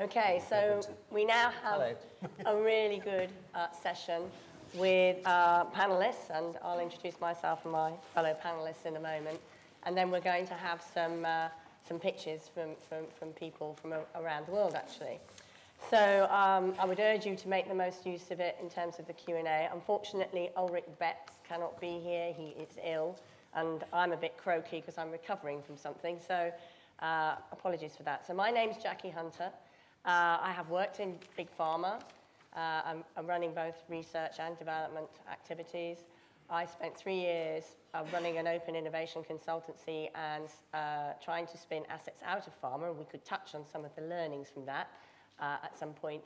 Okay, so we now have a really good uh, session with our panelists, and I'll introduce myself and my fellow panelists in a moment. And then we're going to have some, uh, some pictures from, from, from people from around the world, actually. So um, I would urge you to make the most use of it in terms of the Q&A. Unfortunately, Ulrich Betz cannot be here. He is ill, and I'm a bit croaky because I'm recovering from something. So uh, apologies for that. So my name's Jackie Hunter. Uh, I have worked in Big Pharma. Uh, I'm, I'm, running both research and development activities. I spent three years uh, running an open innovation consultancy and uh, trying to spin assets out of pharma, and we could touch on some of the learnings from that uh, at some point.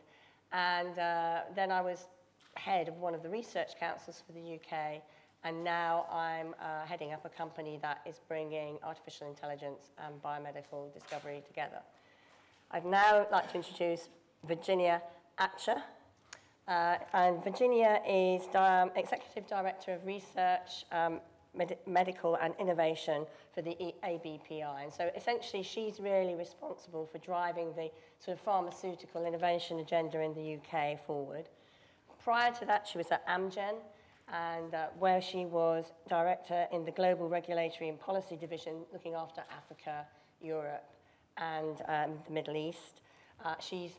And uh, then I was head of one of the research councils for the UK, and now I'm heading up a company that is bringing artificial intelligence and biomedical discovery together. I'd now like to introduce Virginia Acha. Uh, and Virginia is um, Executive Director of Research, um, Med Medical and Innovation for the e ABPI. And so essentially she's really responsible for driving the sort of pharmaceutical innovation agenda in the UK forward. Prior to that, she was at Amgen, and uh, where she was director in the Global Regulatory and Policy Division, looking after Africa, Europe, and um, the Middle East. Uh, she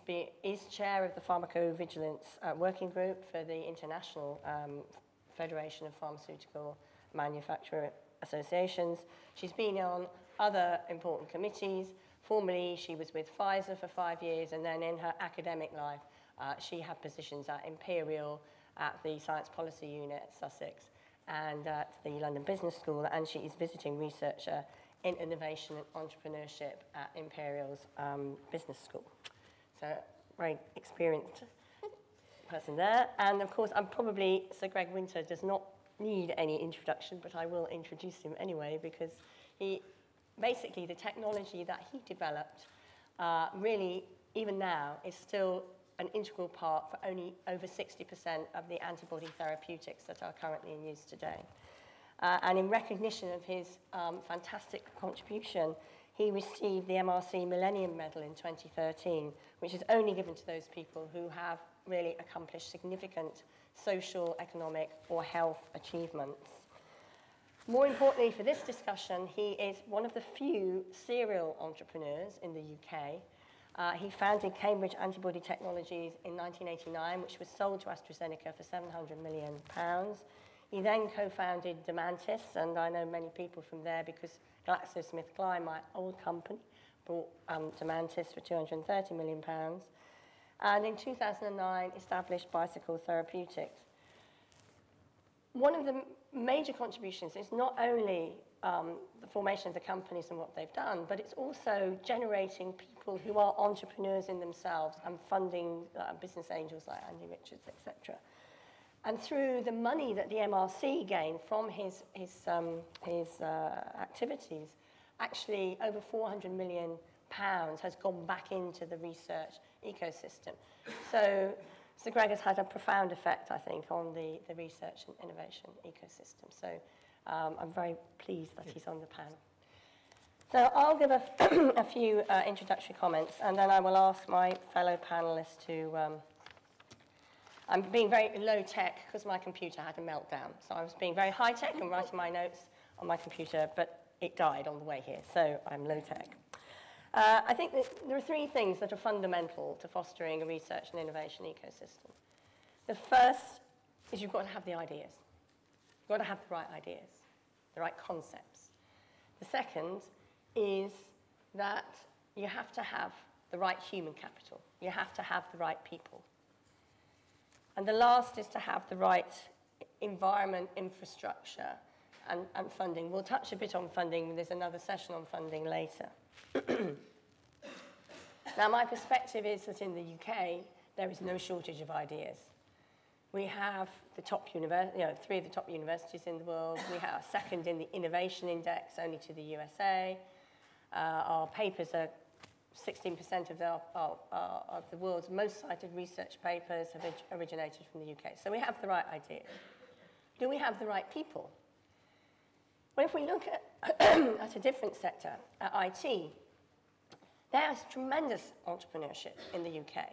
is chair of the Pharmacovigilance uh, Working Group for the International um, Federation of Pharmaceutical Manufacturer Associations. She's been on other important committees. Formerly, she was with Pfizer for five years, and then in her academic life, uh, she had positions at Imperial, at the Science Policy Unit at Sussex, and at the London Business School, and she is visiting researcher in innovation and entrepreneurship at Imperial's um, business school. So, very experienced person there. And of course, I'm probably, Sir Greg Winter does not need any introduction, but I will introduce him anyway because he, basically the technology that he developed uh, really, even now, is still an integral part for only over 60% of the antibody therapeutics that are currently in use today. Uh, and in recognition of his um, fantastic contribution, he received the MRC Millennium Medal in 2013, which is only given to those people who have really accomplished significant social, economic, or health achievements. More importantly for this discussion, he is one of the few serial entrepreneurs in the UK. Uh, he founded Cambridge Antibody Technologies in 1989, which was sold to AstraZeneca for 700 million pounds. He then co-founded Domantis, and I know many people from there because GlaxoSmithKline, my old company, bought um, Domantis for 230 million pounds. And in 2009, established Bicycle Therapeutics. One of the major contributions is not only um, the formation of the companies and what they've done, but it's also generating people who are entrepreneurs in themselves and funding uh, business angels like Andy Richards, etc. And through the money that the MRC gained from his, his, um, his uh, activities, actually over 400 million pounds has gone back into the research ecosystem. So, so Greg has had a profound effect, I think, on the, the research and innovation ecosystem. So um, I'm very pleased that he's on the panel. So I'll give a, a few uh, introductory comments, and then I will ask my fellow panelists to um, I'm being very low tech because my computer had a meltdown. So I was being very high tech and writing my notes on my computer, but it died on the way here, so I'm low tech. Uh, I think that there are three things that are fundamental to fostering a research and innovation ecosystem. The first is you've got to have the ideas. You've got to have the right ideas, the right concepts. The second is that you have to have the right human capital. You have to have the right people. And the last is to have the right environment, infrastructure, and, and funding. We'll touch a bit on funding. There's another session on funding later. now, my perspective is that in the UK, there is no shortage of ideas. We have the top university, you know, three of the top universities in the world. We are second in the innovation index, only to the USA. Uh, our papers are 16% of the, of, of the world's most cited research papers have originated from the UK. So we have the right idea. Do we have the right people? Well, if we look at, at a different sector, at IT, There's tremendous entrepreneurship in the UK.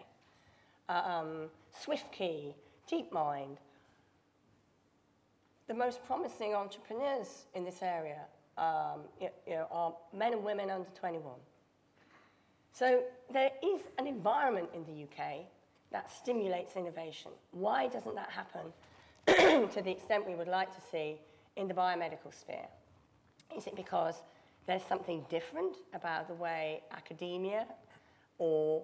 Um, SwiftKey, DeepMind, the most promising entrepreneurs in this area um, you know, are men and women under 21. So there is an environment in the UK that stimulates innovation. Why doesn't that happen to the extent we would like to see in the biomedical sphere? Is it because there's something different about the way academia or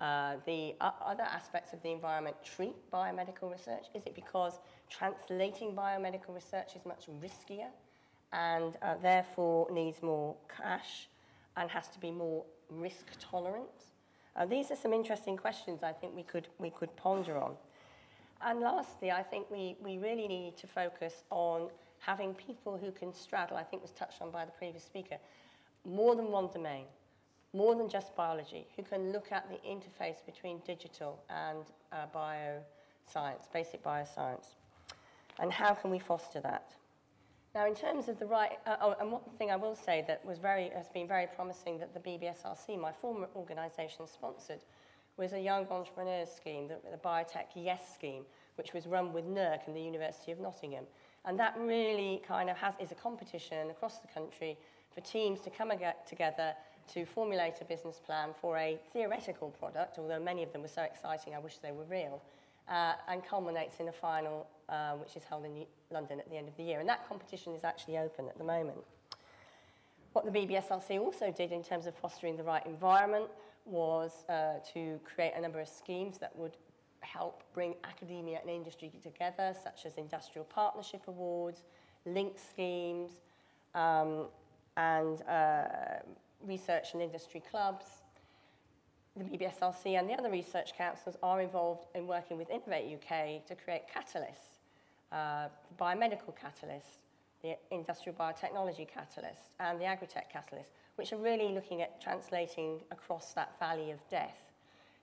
uh, the other aspects of the environment treat biomedical research? Is it because translating biomedical research is much riskier and uh, therefore needs more cash and has to be more risk tolerance? Uh, these are some interesting questions I think we could, we could ponder on. And lastly, I think we, we really need to focus on having people who can straddle, I think was touched on by the previous speaker, more than one domain, more than just biology, who can look at the interface between digital and uh, bioscience, basic bioscience. And how can we foster that? Now, in terms of the right, uh, oh, and one thing I will say that was very, has been very promising that the BBSRC, my former organisation, sponsored, was a young entrepreneurs scheme, the, the Biotech Yes scheme, which was run with NERC and the University of Nottingham. And that really kind of has, is a competition across the country for teams to come together to formulate a business plan for a theoretical product, although many of them were so exciting I wish they were real, uh, and culminates in a final uh, which is held in London at the end of the year. And that competition is actually open at the moment. What the BBSRC also did in terms of fostering the right environment was uh, to create a number of schemes that would help bring academia and industry together, such as industrial partnership awards, link schemes, um, and uh, research and industry clubs. The BBSRC and the other research councils are involved in working with Innovate UK to create catalysts, uh, biomedical catalysts, the industrial biotechnology catalyst, and the agritech catalyst, which are really looking at translating across that valley of death.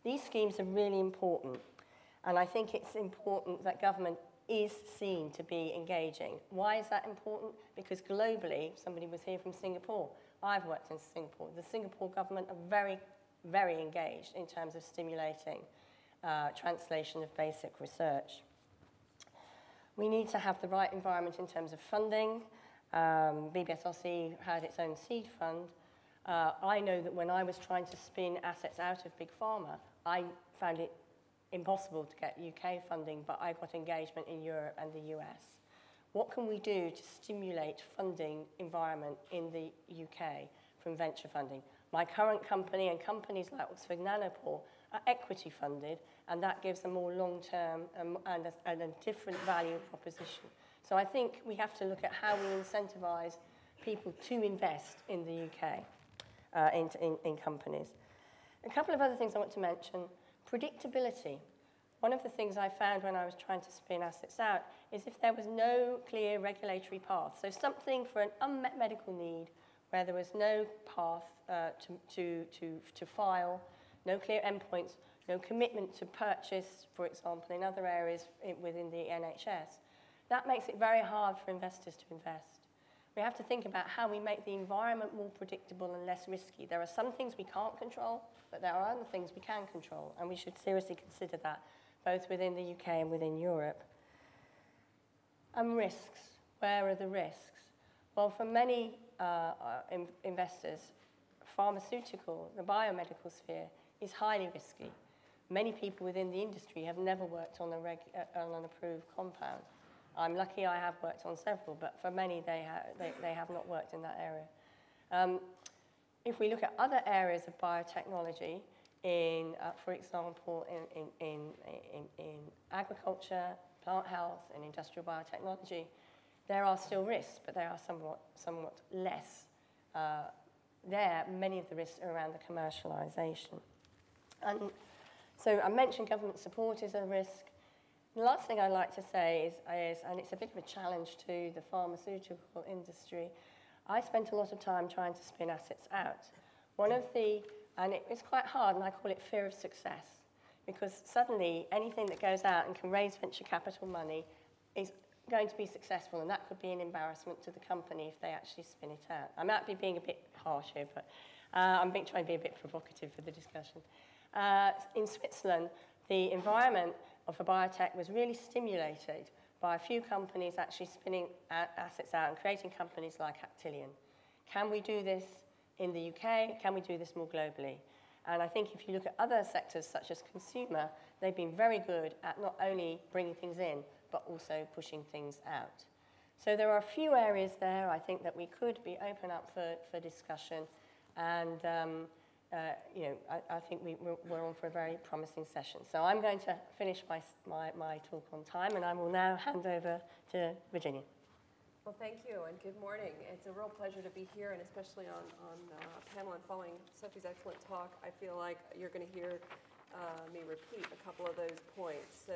These schemes are really important and I think it's important that government is seen to be engaging. Why is that important? Because globally, somebody was here from Singapore. I've worked in Singapore. The Singapore government are very, very engaged in terms of stimulating uh, translation of basic research. We need to have the right environment in terms of funding. Um, BBSRC had its own seed fund. Uh, I know that when I was trying to spin assets out of Big Pharma, I found it impossible to get UK funding, but I got engagement in Europe and the US. What can we do to stimulate funding environment in the UK from venture funding? My current company and companies like Oxford Nanopore are equity funded, and that gives a more long-term um, and, a, and a different value proposition. So I think we have to look at how we incentivize people to invest in the UK uh, in, in, in companies. A couple of other things I want to mention. Predictability. One of the things I found when I was trying to spin assets out is if there was no clear regulatory path, so something for an unmet medical need where there was no path uh, to, to, to, to file, no clear endpoints, no commitment to purchase, for example, in other areas within the NHS, that makes it very hard for investors to invest. We have to think about how we make the environment more predictable and less risky. There are some things we can't control, but there are other things we can control, and we should seriously consider that, both within the UK and within Europe. And risks. Where are the risks? Well, for many uh, uh in investors, pharmaceutical, the biomedical sphere, is highly risky. Many people within the industry have never worked on, uh, on an approved compound. I'm lucky I have worked on several, but for many, they, ha they, they have not worked in that area. Um, if we look at other areas of biotechnology, in, uh, for example, in, in, in, in agriculture, plant health, and industrial biotechnology, there are still risks, but they are somewhat, somewhat less. Uh, there, many of the risks are around the commercialization. And so I mentioned government support is a risk. The last thing I'd like to say is, is, and it's a bit of a challenge to the pharmaceutical industry, I spent a lot of time trying to spin assets out. One of the, and it, it's quite hard, and I call it fear of success, because suddenly anything that goes out and can raise venture capital money is going to be successful, and that could be an embarrassment to the company if they actually spin it out. I might be being a bit harsh here, but Uh, I'm trying to be a bit provocative for the discussion. Uh, in Switzerland, the environment of a biotech was really stimulated by a few companies actually spinning assets out and creating companies like Actelion. Can we do this in the UK? Can we do this more globally? And I think if you look at other sectors such as consumer, they've been very good at not only bringing things in, but also pushing things out. So there are a few areas there I think that we could be open up for, for discussion. And, um, uh, you know, I, I think we, we're, on for a very promising session. So I'm going to finish my, my, my talk on time, and I will now hand over to Virginia. Well, thank you, and good morning. It's a real pleasure to be here, and especially on, on uh, panel and following Sophie's excellent talk. I feel like you're going to hear uh, me repeat a couple of those points. So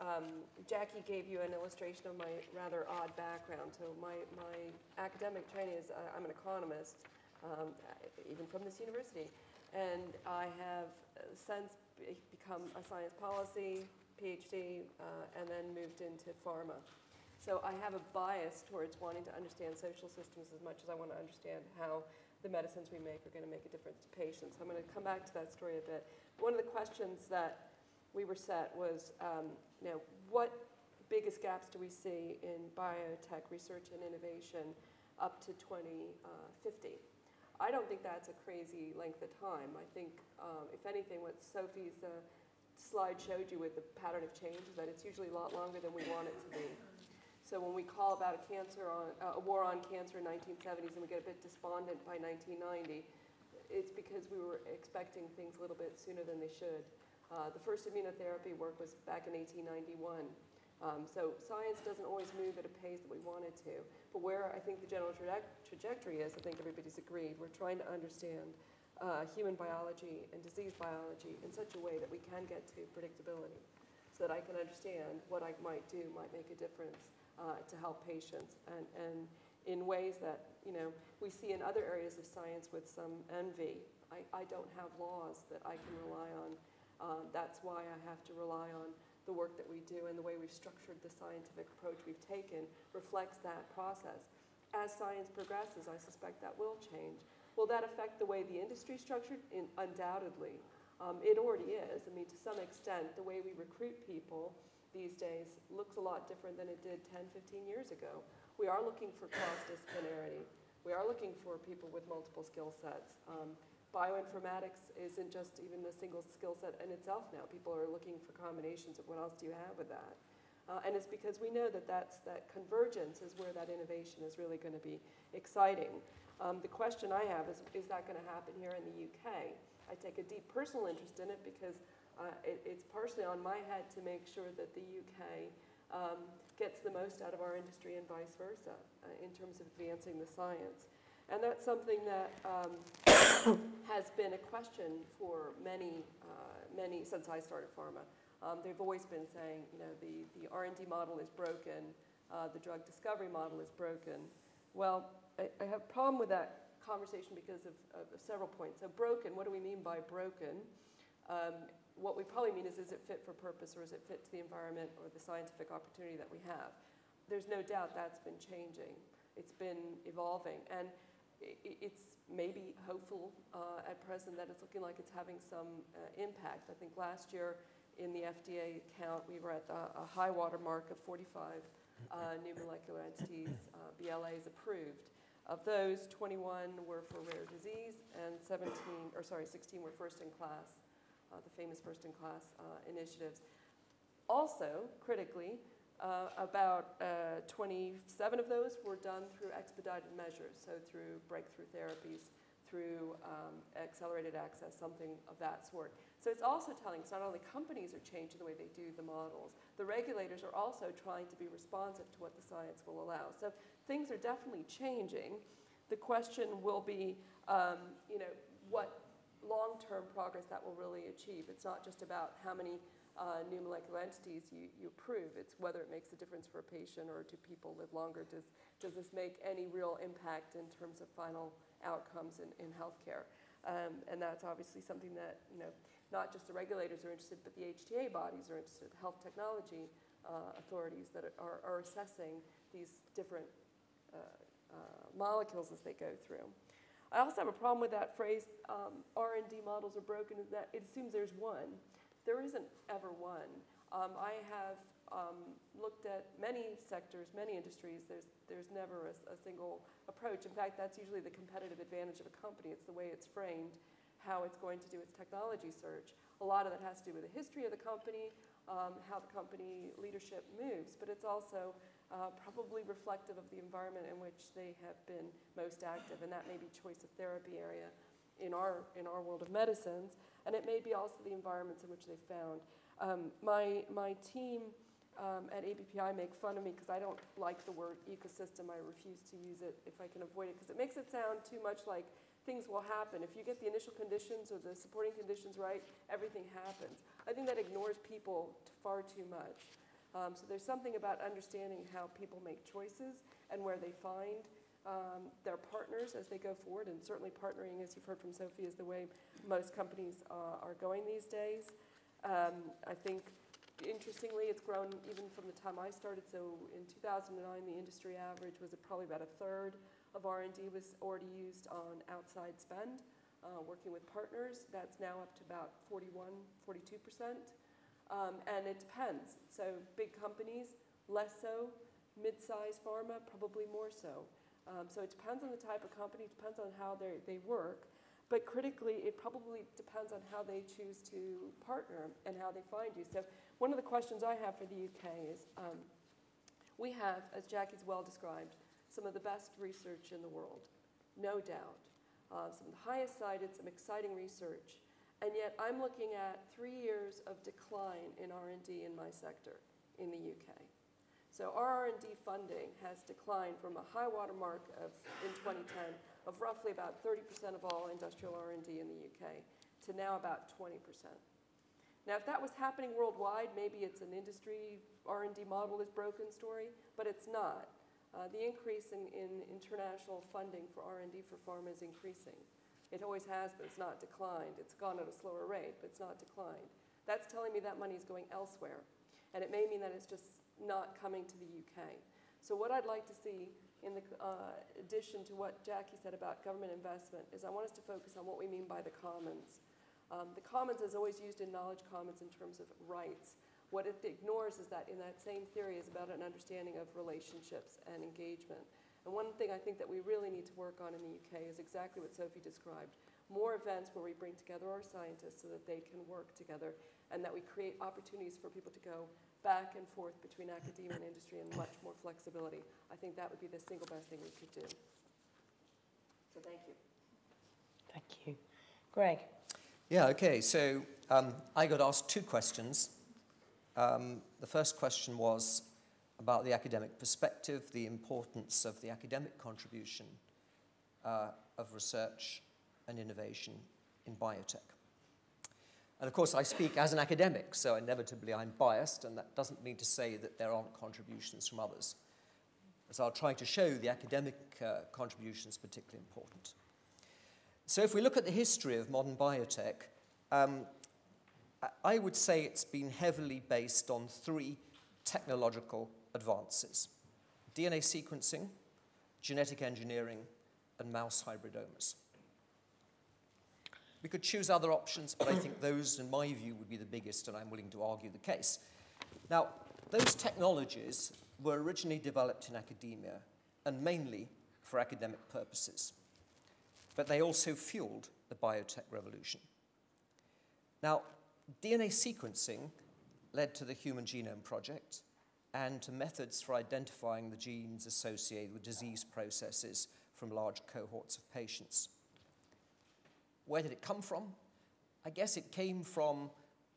um, Jackie gave you an illustration of my rather odd background. So my, my academic training is, uh, I'm an economist, um, even from this university. And I have since become a science policy PhD uh, and then moved into pharma. So I have a bias towards wanting to understand social systems as much as I want to understand how the medicines we make are going to make a difference to patients. I'm going to come back to that story a bit. One of the questions that we were set was, um, you know, what biggest gaps do we see in biotech research and innovation up to 2050? Uh, I don't think that's a crazy length of time. I think, um, if anything, what Sophie's uh, slide showed you with the pattern of change is that it's usually a lot longer than we want it to be. So when we call about a cancer on, uh, a war on cancer in 1970s and we get a bit despondent by 1990, it's because we were expecting things a little bit sooner than they should. Uh, the first immunotherapy work was back in 1891. Um, so science doesn't always move at a pace that we want it to. But where I think the general tra trajectory is, I think everybody's agreed, we're trying to understand uh, human biology and disease biology in such a way that we can get to predictability so that I can understand what I might do might make a difference uh, to help patients and, and in ways that you know we see in other areas of science with some envy. I, I don't have laws that I can rely on. Um, that's why I have to rely on the work that we do and the way we've structured the scientific approach we've taken reflects that process. As science progresses, I suspect that will change. Will that affect the way the industry is structured? In, undoubtedly. Um, it already is. I mean, to some extent, the way we recruit people these days looks a lot different than it did 10, 15 years ago. We are looking for cross-disciplinarity. We are looking for people with multiple skill sets. Um, bioinformatics isn't just even a single skill set in itself now. People are looking for combinations of what else do you have with that. Uh, and it's because we know that that's, that convergence is where that innovation is really going to be exciting. Um, the question I have is, is that going to happen here in the UK? I take a deep personal interest in it because uh, it, it's partially on my head to make sure that the UK um, gets the most out of our industry and vice versa uh, in terms of advancing the science. And that's something that um, has been a question for many, uh, many since I started pharma. Um, they've always been saying, you know, the, the R&D model is broken, uh, the drug discovery model is broken. Well, I, I, have a problem with that conversation because of, of, several points. So broken, what do we mean by broken? Um, what we probably mean is, is it fit for purpose or is it fit to the environment or the scientific opportunity that we have? There's no doubt that's been changing. It's been evolving. And it's maybe hopeful uh, at present that it's looking like it's having some uh, impact. I think last year in the FDA count, we were at a high water mark of 45 uh, new molecular entities, uh, BLAs approved. Of those, 21 were for rare disease and 17, or sorry, 16 were first in class uh, the famous first-in-class uh, initiatives. Also, critically, uh, about 27 of those were done through expedited measures, so through breakthrough therapies, through um, accelerated access, something of that sort. So it's also telling us not only companies are changing the way they do the models, the regulators are also trying to be responsive to what the science will allow. So things are definitely changing. The question will be, um, you know, what long-term progress that will really achieve. It's not just about how many uh, new molecular entities you, you approve. It's whether it makes a difference for a patient or do people live longer. Does, does this make any real impact in terms of final outcomes in, in healthcare? Um, and that's obviously something that, you know, not just the regulators are interested, but the HTA bodies are interested, health technology uh, authorities that are, are, assessing these different uh, uh, molecules as they go through. I also have a problem with that phrase, um, R&D models are broken, that it assumes there's one. There isn't ever one. Um, I have um, looked at many sectors, many industries. There's, there's never a, a, single approach. In fact, that's usually the competitive advantage of a company. It's the way it's framed, how it's going to do its technology search. A lot of that has to do with the history of the company, um, how the company leadership moves, but it's also uh, probably reflective of the environment in which they have been most active, and that may be choice of therapy area in our, in our world of medicines, and it may be also the environments in which they found. Um, my, my team um, at ABPI make fun of me because I don't like the word ecosystem. I refuse to use it if I can avoid it because it makes it sound too much like things will happen. If you get the initial conditions or the supporting conditions right, everything happens. I think that ignores people far too much. Um, so there's something about understanding how people make choices and where they find um, their partners as they go forward, and certainly partnering, as you've heard from Sophie, is the way most companies uh, are going these days. Um, I think, interestingly, it's grown even from the time I started. So in 2009, the industry average was probably about a third of R&D was already used on outside spend. Uh, working with partners, that's now up to about 41, 42 percent. Um, and it depends. So big companies, less so. Mid-sized pharma, probably more so. Um, so it depends on the type of company, depends on how they work. But critically, it probably depends on how they choose to partner and how they find you. So one of the questions I have for the UK is, um, we have, as Jackie's well described, some of the best research in the world, no doubt. Uh, some of the highest cited, some exciting research. And yet I'm looking at three years of decline in R&D in my sector in the UK. So our R&D funding has declined from a high water mark of, in 2010 of roughly about 30% of all industrial R&D in the UK to now about 20%. Now, if that was happening worldwide, maybe it's an industry R&D model is broken story, but it's not. Uh, the increase in, in international funding for R&D for pharma is increasing. It always has, but it's not declined. It's gone at a slower rate, but it's not declined. That's telling me that money is going elsewhere. And it may mean that it's just not coming to the UK. So what I'd like to see in the uh, addition to what Jackie said about government investment is I want us to focus on what we mean by the commons. Um, the commons is always used in knowledge commons in terms of rights. What it ignores is that in that same theory is about an understanding of relationships and engagement. And one thing I think that we really need to work on in the UK is exactly what Sophie described. More events where we bring together our scientists so that they can work together and that we create opportunities for people to go back and forth between academia and industry and much more flexibility. I think that would be the single best thing we could do. So thank you. Thank you. Greg. Yeah, okay. So um, I got asked two questions. Um, the first question was about the academic perspective, the importance of the academic contribution uh, of research and innovation in biotech. And of course, I speak as an academic, so inevitably I'm biased, and that doesn't mean to say that there aren't contributions from others. As I'll try to show the academic uh, is particularly important. So if we look at the history of modern biotech, um, I would say it's been heavily based on three technological advances. DNA sequencing, genetic engineering, and mouse hybridomas. We could choose other options, but I think those, in my view, would be the biggest, and I'm willing to argue the case. Now, those technologies were originally developed in academia and mainly for academic purposes, but they also fueled the biotech revolution. Now, DNA sequencing led to the Human Genome Project and to methods for identifying the genes associated with disease processes from large cohorts of patients. Where did it come from? I guess it came from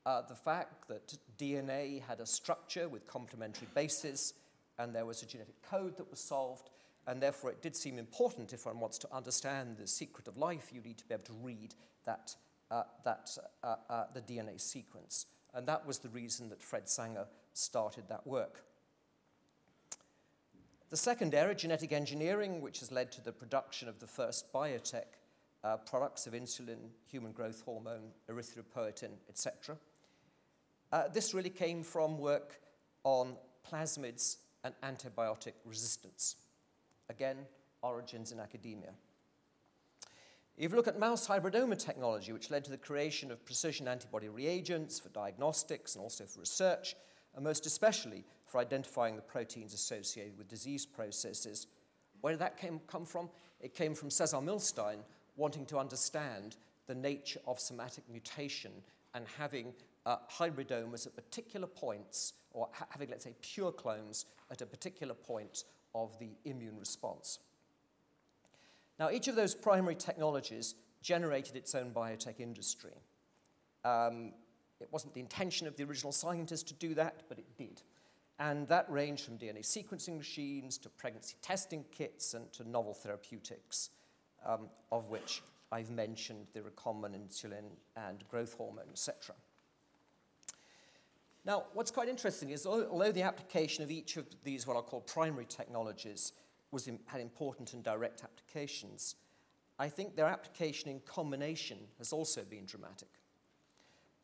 uh, the fact that DNA had a structure with complementary bases, and there was a genetic code that was solved, and therefore it did seem important if one wants to understand the secret of life, you need to be able to read that, uh, that, uh, uh the DNA sequence. And that was the reason that Fred Sanger started that work. The second area, genetic engineering, which has led to the production of the first biotech uh, products of insulin, human growth hormone, erythropoietin, etc. Uh, this really came from work on plasmids and antibiotic resistance. Again, origins in academia. If you look at mouse hybridoma technology, which led to the creation of precision antibody reagents for diagnostics and also for research, and most especially for identifying the proteins associated with disease processes, where did that came, come from? It came from Cesar Milstein wanting to understand the nature of somatic mutation and having uh, hybridomas at particular points, or ha having, let's say, pure clones at a particular point of the immune response. Now, each of those primary technologies generated its own biotech industry. Um, it wasn't the intention of the original scientists to do that, but it did. And that ranged from DNA sequencing machines to pregnancy testing kits and to novel therapeutics, um, of which I've mentioned the recombinant insulin and growth hormone, etc. Now, what's quite interesting is although the application of each of these, what I'll call primary technologies, was in, had important and direct applications, I think their application in combination has also been dramatic.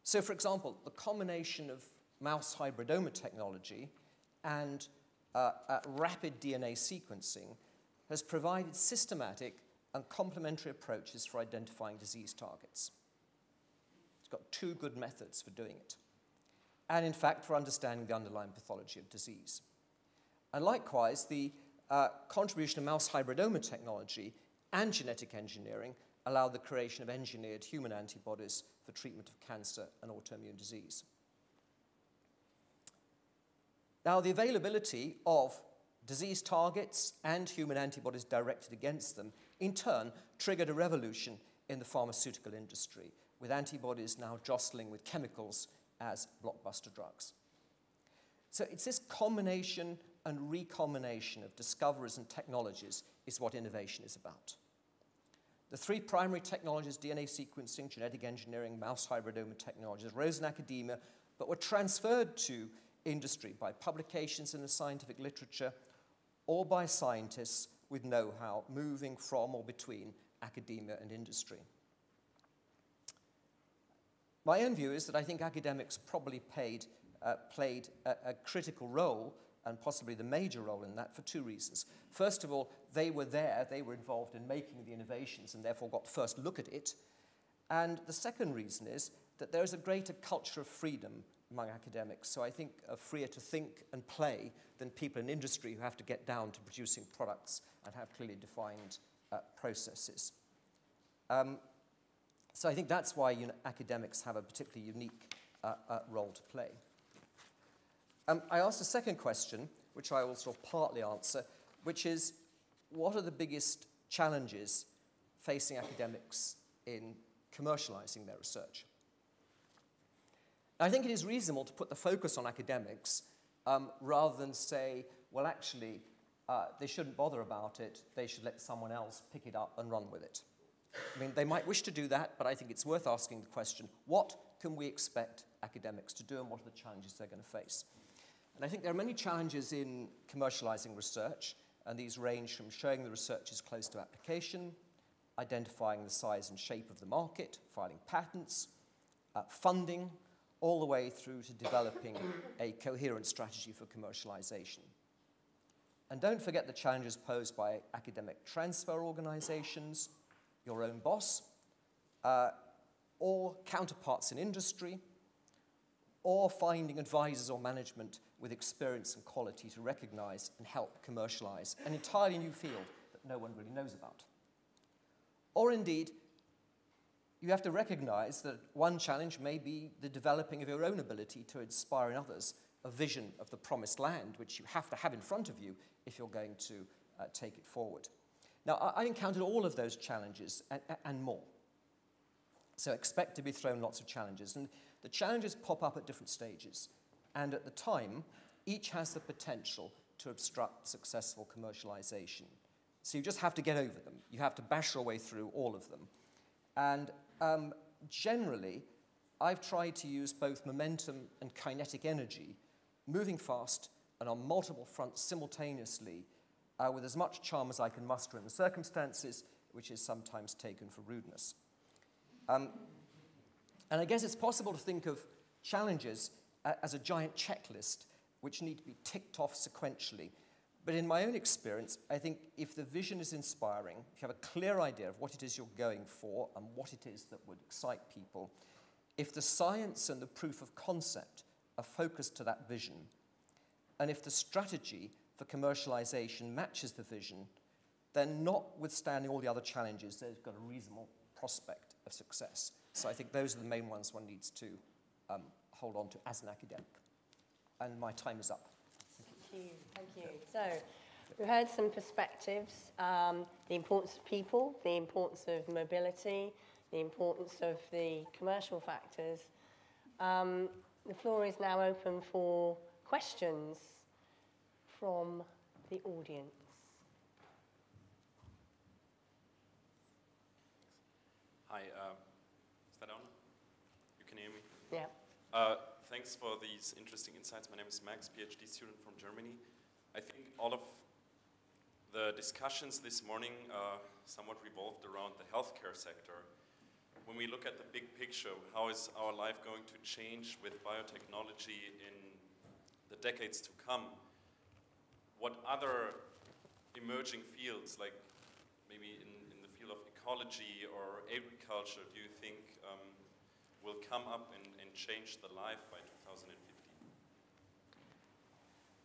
So, for example, the combination of mouse hybridoma technology and uh, uh, rapid DNA sequencing has provided systematic and complementary approaches for identifying disease targets. It's got two good methods for doing it, and in fact, for understanding the underlying pathology of disease. And likewise, the uh, contribution of mouse hybridoma technology and genetic engineering allow the creation of engineered human antibodies for treatment of cancer and autoimmune disease. Now, the availability of disease targets and human antibodies directed against them, in turn, triggered a revolution in the pharmaceutical industry, with antibodies now jostling with chemicals as blockbuster drugs. So it's this combination and recombination of discoveries and technologies is what innovation is about. The three primary technologies, DNA sequencing, genetic engineering, mouse hybridoma technologies, rose in academia, but were transferred to industry by publications in the scientific literature or by scientists with know-how moving from or between academia and industry. My own view is that I think academics probably paid, uh, played a, a critical role and possibly the major role in that for two reasons. First of all, they were there, they were involved in making the innovations and therefore got first look at it. And the second reason is that there is a greater culture of freedom among academics. So I think are freer to think and play than people in industry who have to get down to producing products and have clearly defined uh, processes. Um, so I think that's why you know, academics have a particularly unique uh, uh, role to play. Um, I asked a second question, which I will sort of partly answer, which is what are the biggest challenges facing academics in commercializing their research? I think it is reasonable to put the focus on academics um, rather than say, well, actually, uh, they shouldn't bother about it, they should let someone else pick it up and run with it. I mean, they might wish to do that, but I think it's worth asking the question what can we expect academics to do and what are the challenges they're going to face? And I think there are many challenges in commercializing research, and these range from showing the research is close to application, identifying the size and shape of the market, filing patents, uh, funding, all the way through to developing a coherent strategy for commercialization. And don't forget the challenges posed by academic transfer organizations, your own boss, uh, or counterparts in industry, or finding advisors or management with experience and quality to recognize and help commercialize an entirely new field that no one really knows about. Or indeed, you have to recognize that one challenge may be the developing of your own ability to inspire in others a vision of the promised land, which you have to have in front of you if you're going to uh, take it forward. Now, I, I encountered all of those challenges and, and more. So expect to be thrown lots of challenges. And the challenges pop up at different stages. And at the time, each has the potential to obstruct successful commercialization. So you just have to get over them. You have to bash your way through all of them. And um, generally, I've tried to use both momentum and kinetic energy, moving fast and on multiple fronts simultaneously, uh, with as much charm as I can muster in the circumstances, which is sometimes taken for rudeness. Um, and I guess it's possible to think of challenges uh, as a giant checklist which need to be ticked off sequentially. But in my own experience, I think if the vision is inspiring, if you have a clear idea of what it is you're going for and what it is that would excite people, if the science and the proof of concept are focused to that vision, and if the strategy for commercialization matches the vision, then notwithstanding all the other challenges, they've got a reasonable prospect of success. So I think those are the main ones one needs to um, hold on to as an academic. And my time is up. Thank you. Thank you. So, we heard some perspectives um, the importance of people, the importance of mobility, the importance of the commercial factors. Um, the floor is now open for questions from the audience. Hi, uh, is that on? You can hear me? Yeah. Uh, thanks for these interesting insights. My name is Max, PhD student from Germany. I think all of the discussions this morning uh, somewhat revolved around the healthcare sector. When we look at the big picture, how is our life going to change with biotechnology in the decades to come? What other emerging fields, like maybe in, in the field of ecology or agriculture, do you think um, will come up and, and change the life by 2015?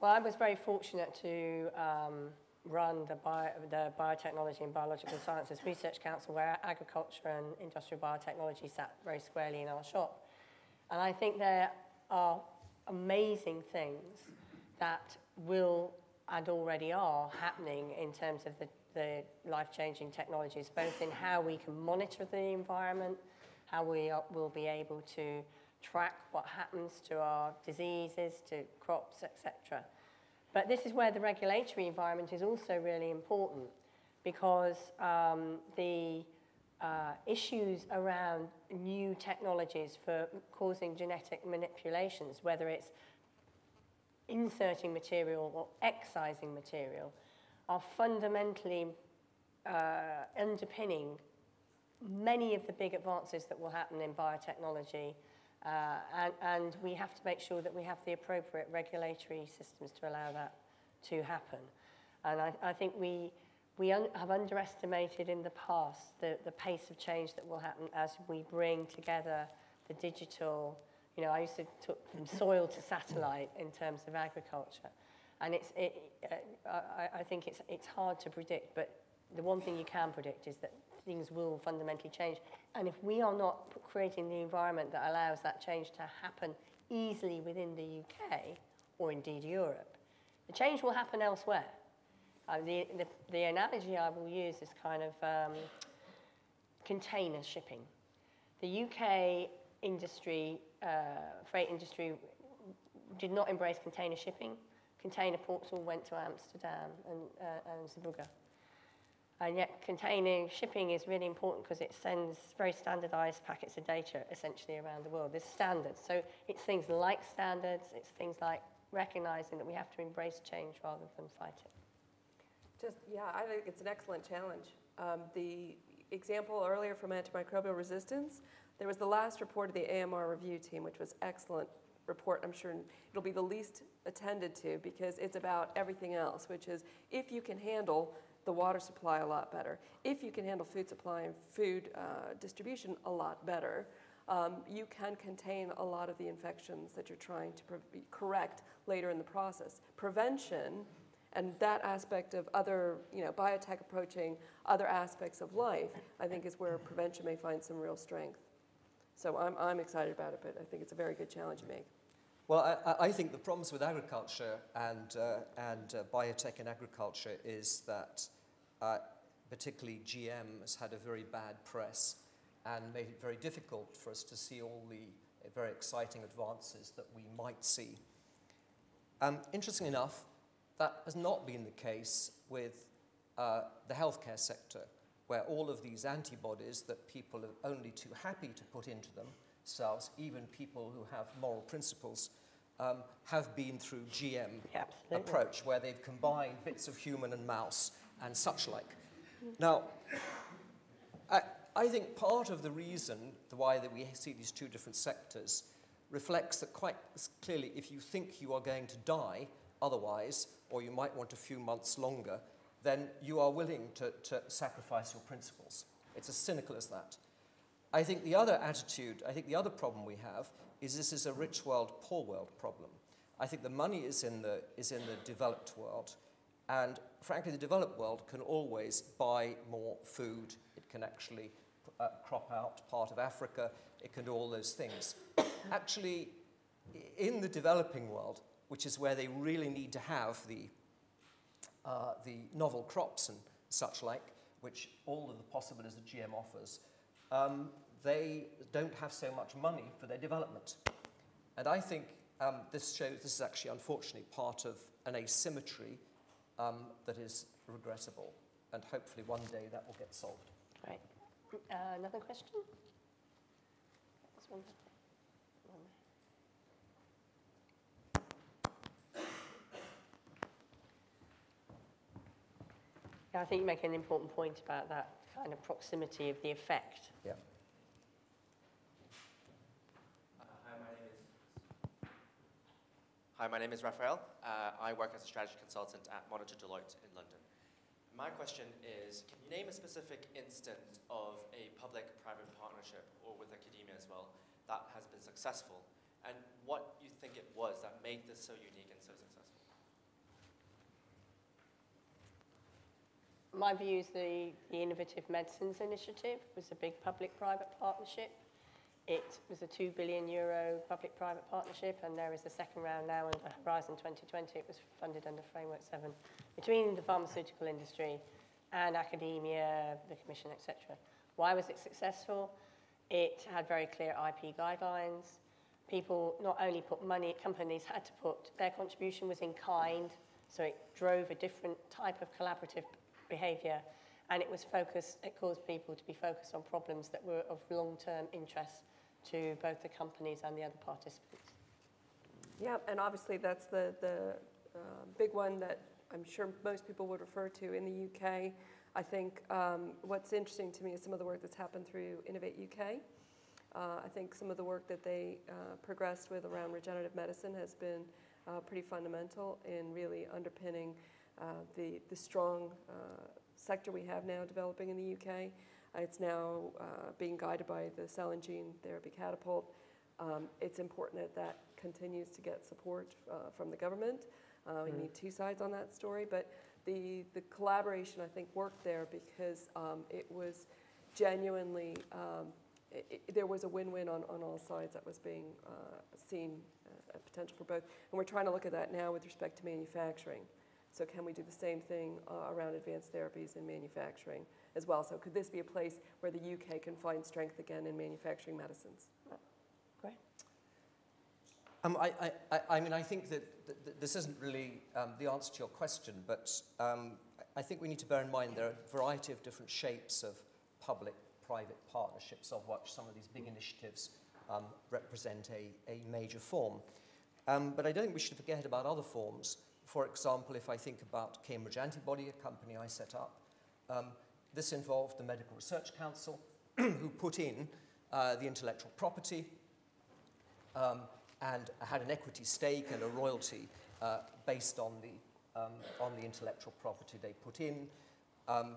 Well, I was very fortunate to um, run the, bio, the Biotechnology and Biological Sciences Research Council, where agriculture and industrial biotechnology sat very squarely in our shop. And I think there are amazing things that will and already are happening in terms of the, the life-changing technologies, both in how we can monitor the environment, how we will be able to track what happens to our diseases, to crops, etc. But this is where the regulatory environment is also really important because um, the uh, issues around new technologies for causing genetic manipulations, whether it's inserting material or excising material, are fundamentally uh, underpinning many of the big advances that will happen in biotechnology uh, and, and we have to make sure that we have the appropriate regulatory systems to allow that to happen. And I, I think we, we un have underestimated in the past the, the pace of change that will happen as we bring together the digital, you know, I used to talk from soil to satellite in terms of agriculture. And it's, it, uh, I, I think it's, it's hard to predict, but the one thing you can predict is that things will fundamentally change. And if we are not creating the environment that allows that change to happen easily within the UK, or indeed Europe, the change will happen elsewhere. Uh, the, the, the analogy I will use is kind of um, container shipping. The UK industry, uh, freight industry, did not embrace container shipping. Container ports all went to Amsterdam and, uh, and Zeebrugge. And yet containing shipping is really important because it sends very standardized packets of data essentially around the world. There's standards. So it's things like standards, it's things like recognizing that we have to embrace change rather than fight it. Just, yeah, I think it's an excellent challenge. Um, the example earlier from antimicrobial resistance, there was the last report of the AMR review team, which was excellent report. I'm sure it'll be the least attended to because it's about everything else, which is if you can handle the water supply a lot better. If you can handle food supply and food uh, distribution a lot better, um, you can contain a lot of the infections that you're trying to correct later in the process. Prevention and that aspect of other, you know, biotech approaching other aspects of life, I think is where prevention may find some real strength. So I'm, I'm excited about it, but I think it's a very good challenge to make. Well, I, I think the problems with agriculture and, uh, and uh, biotech in agriculture is that uh, particularly GM has had a very bad press and made it very difficult for us to see all the very exciting advances that we might see. Um, interesting enough, that has not been the case with uh, the healthcare sector, where all of these antibodies that people are only too happy to put into themselves, even people who have moral principles, um, have been through GM approach, where they've combined bits of human and mouse and such like. Now, I, I think part of the reason why that we see these two different sectors reflects that quite clearly if you think you are going to die otherwise, or you might want a few months longer, then you are willing to, to sacrifice your principles. It's as cynical as that. I think the other attitude, I think the other problem we have is this is a rich world, poor world problem. I think the money is in the, is in the developed world, and frankly, the developed world can always buy more food. It can actually uh, crop out part of Africa. It can do all those things. actually, in the developing world, which is where they really need to have the, uh, the novel crops and such like, which all of the possibilities that GM offers, um, they don't have so much money for their development. And I think um, this shows, this is actually unfortunately part of an asymmetry um, that is regrettable. And hopefully one day that will get solved. Right. Uh, another question? One. Yeah, I think you make an important point about that kind of proximity of the effect. Yeah. Hi, my name is Raphael. Uh, I work as a strategy consultant at Monitor Deloitte in London. My question is, can you name a specific instance of a public-private partnership, or with academia as well, that has been successful? And what you think it was that made this so unique and so successful? My view is the, the Innovative Medicines Initiative was a big public-private partnership it was a 2 billion euro public-private partnership and there is a second round now under Horizon 2020. It was funded under Framework 7 between the pharmaceutical industry and academia, the commission, etc. Why was it successful? It had very clear IP guidelines. People not only put money, companies had to put, their contribution was in kind, so it drove a different type of collaborative behaviour and it was focused, it caused people to be focused on problems that were of long-term interest to both the companies and the other participants. Yeah, and obviously that's the, the uh, big one that I'm sure most people would refer to in the UK. I think um, what's interesting to me is some of the work that's happened through Innovate UK. Uh, I think some of the work that they uh, progressed with around regenerative medicine has been uh, pretty fundamental in really underpinning uh, the, the strong uh, sector we have now developing in the UK. It's now uh, being guided by the Cell and Gene Therapy Catapult. Um, it's important that that continues to get support uh, from the government. Uh, we mm. need two sides on that story, but the, the collaboration, I think, worked there because um, it was genuinely, um, it, it, there was a win-win on, on all sides that was being uh, seen, uh, a potential for both. And we're trying to look at that now with respect to manufacturing. So can we do the same thing uh, around advanced therapies and manufacturing? As well. So could this be a place where the UK can find strength again in manufacturing medicines? Great. Um, I, I, I, mean, I think that, this isn't really um, the answer to your question, but um, I think we need to bear in mind there are a variety of different shapes of public-private partnerships, of which some of these big initiatives um, represent a, a major form. Um, but I don't think we should forget about other forms. For example, if I think about Cambridge Antibody, a company I set up, um, this involved the Medical Research Council, who put in uh, the intellectual property um, and had an equity stake and a royalty uh, based on the, um, on the intellectual property they put in. Um,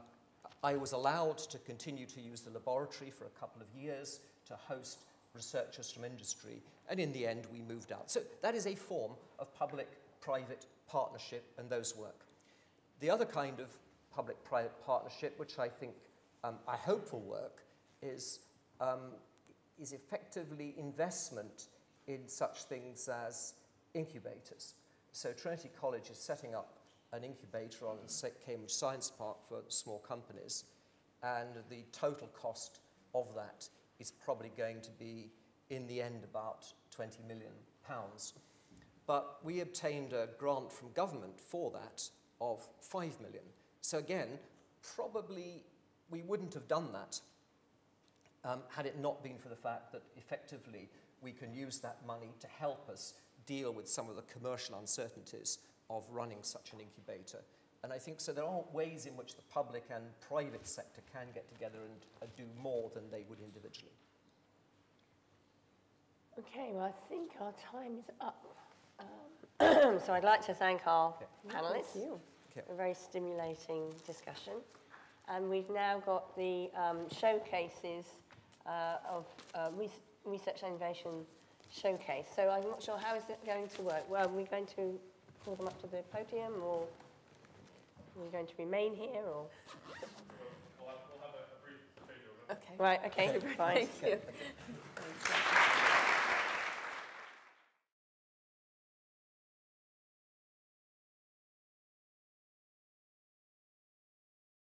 I was allowed to continue to use the laboratory for a couple of years to host researchers from industry, and in the end, we moved out. So that is a form of public-private partnership, and those work. The other kind of public-private partnership, which I think um, I hope will work, is, um, is effectively investment in such things as incubators. So Trinity College is setting up an incubator on Cambridge Science Park for small companies, and the total cost of that is probably going to be, in the end, about 20 million pounds. But we obtained a grant from government for that of 5 million. So again, probably we wouldn't have done that um, had it not been for the fact that effectively we can use that money to help us deal with some of the commercial uncertainties of running such an incubator. And I think so there are ways in which the public and private sector can get together and uh, do more than they would individually. Okay, well, I think our time is up. Um, So I'd like to thank our Thank panellists. You. A very stimulating discussion. And we've now got the um, showcases uh, of uh, research and innovation showcase. So I'm not sure how is it going to work. Well, are we going to call them up to the podium or are we going to remain here or? Okay. Right, okay, fine. Thank you. Thanks.